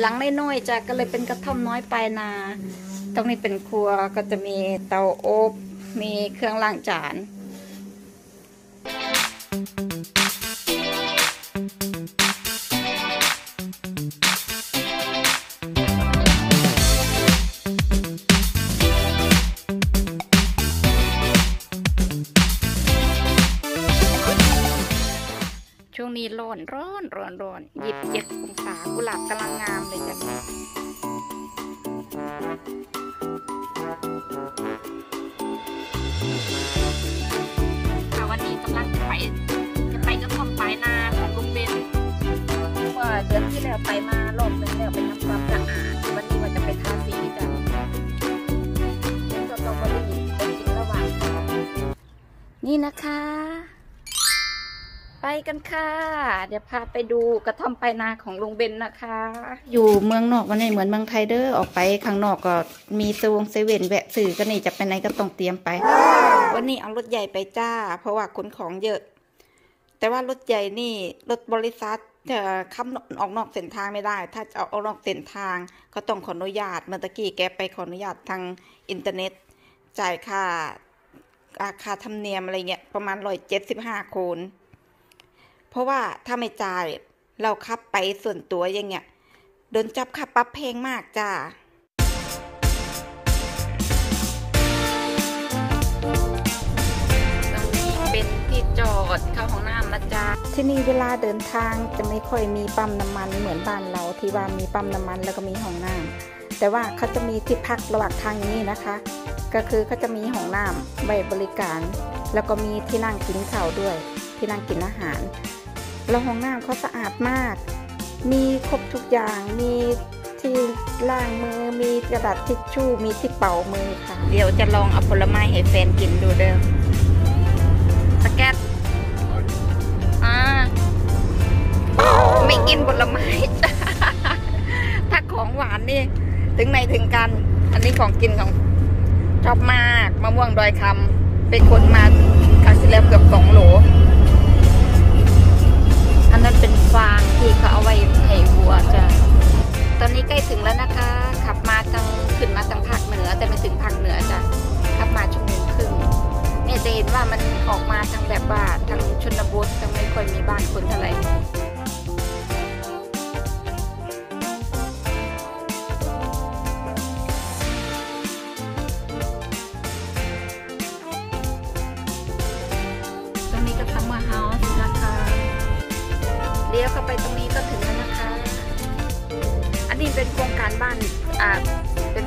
หลังน้อยๆจ้ะก็เลยเป็นกระท่อมน้อยปลายนา ตรงนี้เป็นครัวก็จะมีเตาอบมีเครื่องล้างจาน วงนี้ร้อนร้อนร้อนร้อนยี่สิบเจ็ดองศากุหลาบกำลังงามเลยจ้ะค่ะวันนี้กำลังจะไปจะไปกระท่อมปลายนาของลุงเบนเมื่อเดือนที่แล้วไปมารอบหนึงแล้วไปทำความสะอาดวันนี้ว่าจะไปทาสีจ้ะเป็นสตรอเบอรี่ไปกินระหว่างทางนี่นะคะไป กันค่ะ เดี๋ยวพาไปดูกระท่อมไปลายนาของลุงเบนนะคะ อยู่เมืองนอกวันนี้เหมือนเมืองไทยเด้อออกไปข้างนอกก็มีซวงเซเว่นแวะสื่อกันนี่จะไปไหนก็ต้องเตรียมไป วันนี้เอารถใหญ่ไปจ้า เพราะว่าขนของเยอะ แต่ว่ารถใหญ่นี่รถบริษัทจะขับออกนอกเส้นทางไม่ได้ ถ้าจะเอาออกนอกเส้นทางก็ต้องขออนุญาตเมื่อตะกี้แกไปขออนุญาตทางอินเทอร์เน็ตจ่ายค่าอ่าค่าธรรมเนียมอะไรเงี้ยประมาณร้อยเจ็ดสิบห้าคูณเพ ราะว่าถ้าไม่จ่ายเราขับไปส่วนตัวอย่างเงี้ยโดนจับขับปรับเพลงมากจ้าตรงนี้เป็นที่จอดเข้าห้องน้ำนะจ๊ะที่นี่เวลาเดินทางจะไม่ค่อยมีปั๊มน้ำมันเหมือนบ้านเราที่ว่ามีปั๊มน้ำมันแล้วก็มีห้องน้ำแต่ว่าเขาจะมีที่พักระหว่างทางอย่างนี้นะคะ ก็คือเขาจะมีห้องน้ำไว้บริการ แล้วก็มีที่นั่งกินข้าวด้วย ที่นั่งกินอาหาร แล้วห้องน้ำเขาสะอาดมาก มีครบทุกอย่าง มีที่ล้างมือ มีกระดาษทิชชู่ มีที่เป่ามือค่ะ เดี๋ยวจะลองเอาผลไม้ให้แฟนกินดูเด้อสแกตอ่าไม่กินผลไม้จ้าถ้าของหวานนี่ ถึงไหนถึงกัน อันนี้ของกินของชอบมากมะม่วงดอยคำเป็นคนมาครั้งที่แล้วเกือบสองโหล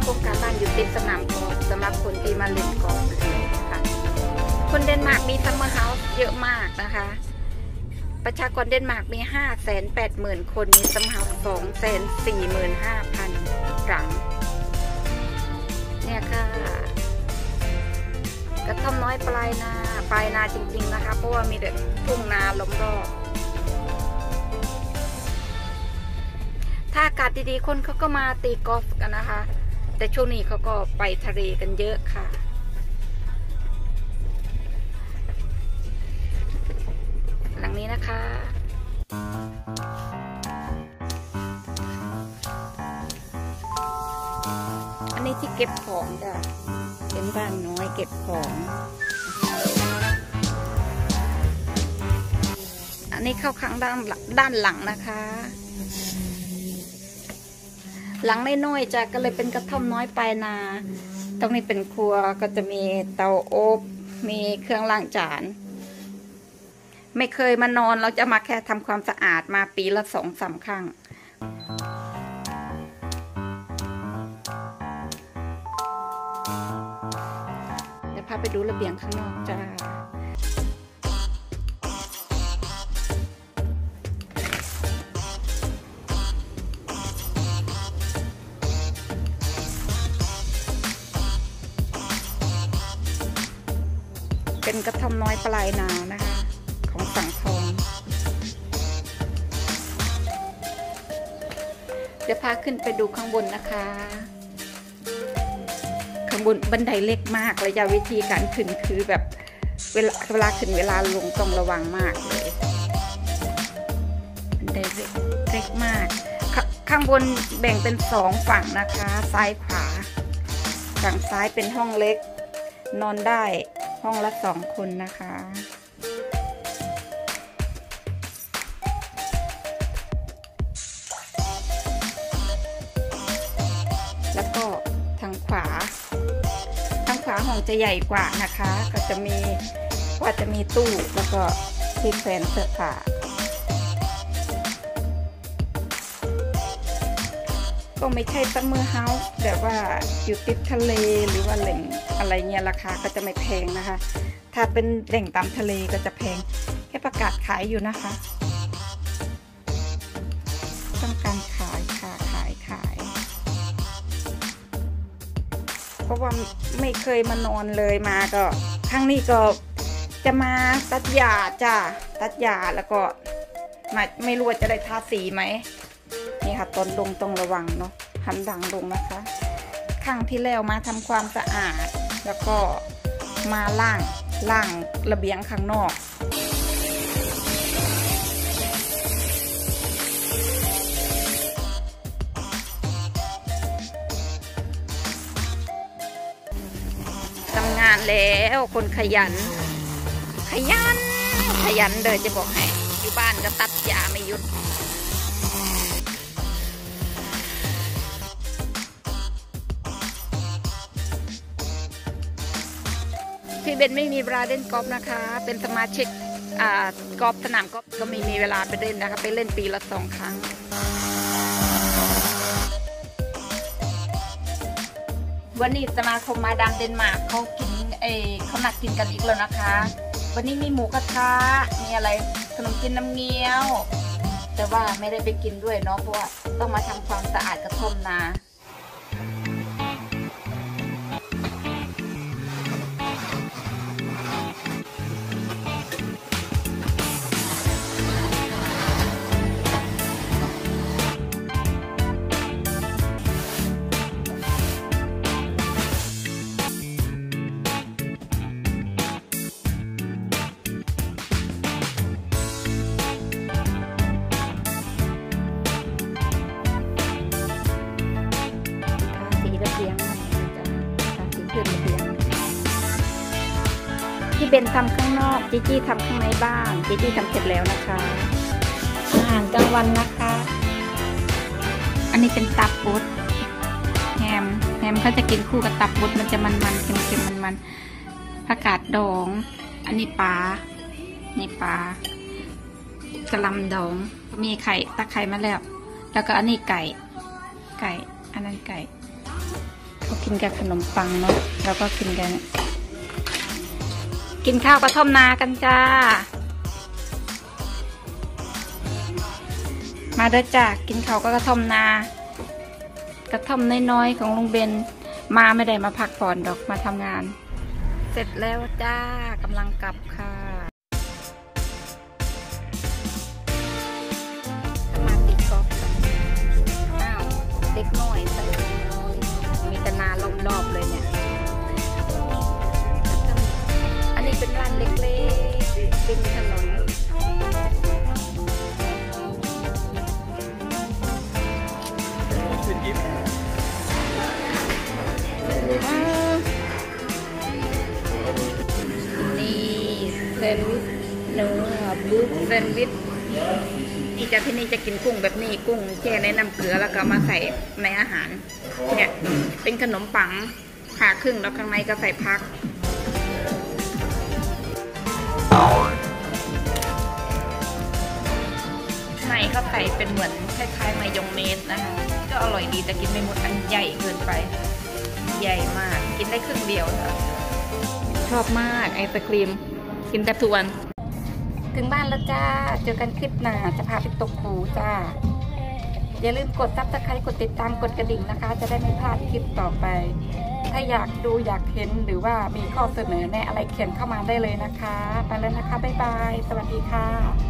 โครงการบ้านอยู่ติดสนามกอล์ฟสำหรับคนที่มาเล่นกอล์ฟเลยนะคะคนเดนมาร์กมี summerhouse เยอะมากนะคะ ประชากรเดนมาร์กมี5 8 0 0 0 0 คน มี summerhouse 2 4 5 0 0 0หลัง เนี่ยค่ะ กระท่อมน้อยปลายนาปลายนาจริง ๆ นะคะ เพราะว่ามีแต่ทุ่งนาล้อมรอบถ้าอากาศดีๆ คนเขาก็มาตีกอล์ฟกันนะคะ แต่ช่วงนี้เขาก็ไปทะเลกันเยอะค่ะ หลังนี้นะคะอันนี้ที่เก็บของจ้ะเป็นบ้านน้อยเก็บของ อันนี้เข้าข้างด้านหลังด้านหลังนะคะ หลังน้อยๆจ้ะก็เลยเป็นกระท่อมน้อยปลายนา ตรงนี้เป็นครัวก็จะมีเตาอบมีเครื่องล้างจาน ไม่เคยมานอนเราจะมาแค่ทำความสะอาดมาปีละสองสามครั้งเดี๋ยวพาไปดูระเบียงข้างนอกจ้า เป็นกระท่อมน้อยปลายนานะคะ ของสังทอง เดี๋ยวพาขึ้นไปดูข้างบนนะคะ ข้างบนบันไดเล็กมากระยะวิธีการขึ้นคือแบบเวลาเวลาขึ้นเวลาลงต้องระวังมากเลยบันไดเล็กเล็กมากขข้างบนแบ่งเป็นสองฝั่งนะคะ ซ้ายขวา ฝั่งซ้ายเป็นห้องเล็ก นอนได้ ห้องละสองคนนะคะ แล้วก็ทางขวา ทางขวาห้องจะใหญ่กว่านะคะ ก็จะมีว่าจะมีตู้แล้วก็ที่แฟนเสื้อผ้าก็ไม่ใช่ summerhouse แบบว่าอยู่ติดทะเลหรือว่าแหล่ง อะไรเงี้ยราคาก็จะไม่แพงนะคะ ถ้าเป็นแหล่งตามทะเลก็จะแพงแค่ประกาศขายอยู่นะคะ ต้องการขายค่ะขายขาย เพราะว่าไม่เคยมานอนเลยมาก็ครั้งนี้ก็จะมาตัดหญ้าจ้าตัดหญ้าแล้วก็มาไม่รู้ว่าจะได้ทาสีไหมนี่ค่ะตอนลงต้องระวังเนาะหันดังลงนะคะ ครั้งที่แล้วมาทำความสะอาด แล้วก็มาล่างล่างระเบียงข้างนอกทำงานแล้วคนขยัน ขยัน ขยันเดินจะบอกให้ อยู่บ้านก็ตัดยาไม่หยุด พี่เบนไม่มีเวลาเล่นกอล์ฟนะคะ เป็นสมาชิกอ่ากอล์ฟสนามกอล์ฟก็ไม่มีเวลาไปเล่นนะคะ ไปเล่นปีละสองครั้งวันนี้สมาคมมาดามเดนมาร์กเขากินเอเขาหนักกินกันอีกแล้วนะคะ วันนี้มีหมูกระทะมีอะไรขนมกินน้ำเงี้ยว แต่ว่าไม่ได้ไปกินด้วยเนาะเพราะว่าต้องมาทำความสะอาดกระท่อมนา ที่เบนทำข้างนอกจีจี้ทำข้างในบ้านจีจี้ทำเสร็จแล้วนะคะ อาหารกลางวันนะคะ อันนี้เป็นตับบุตแฮมแฮมเขาจะกินคู่กับตับบุตมันจะมันๆเค็มๆมันๆผักกาดดอง อันนี้ปลานี่ปลากระลำดอง มีไข่ตักไข่มาแล้ว แล้วก็อันนี้ไก่ ไก่ อันนั้นไก่เขากินกับขนมปังเนาะแล้วก็กินกัน กินข้าวกระท่อมนากันจ้า มาเด้อจ้ากินข้าวก็กระท่อมนา กระท่อมน้อยๆของลุงเบน มาไม่ได้มาพักผ่อนดอกมาทำงาน เสร็จแล้วจ้ากำลังกลับค่ะ กๆริมถนนอืมนี่แซนด์วิชเนื้อบุ๊กแซนด์วิชที่จะที่นี่จะกินกุ้งแบบนี้กุ้งแช่ในน้ำเกลือแล้วก็มาใส่ในอาหารเนี่ยเป็นขนมปังผ่าครึ่งแล้วข้างในก็ใส่พัก ใส่เป็นเหมือนคล้ายๆ มายองเนสนะคะก็อร่อยดีแต่กินไม่หมดอันใหญ่เกินไป ใหญ่มากกินได้ครึ่งเดียวค่ะชอบมากไอศครีม กินแต่ทุกวัน ถึงบ้านแล้วจ้า เจอกันคลิปหน้าจะพาไปตกปูจ้า อย่าลืมกด subscribe กดติดตามกดกระดิ่งนะคะ จะได้ไม่พลาดคลิปต่อไป ถ้าอยากดูอยากเห็นหรือว่ามีข้อเสนอแนะอะไรเขียนเข้ามาได้เลยนะคะ ไปแล้วนะคะ บ๊ายบาย สวัสดีค่ะ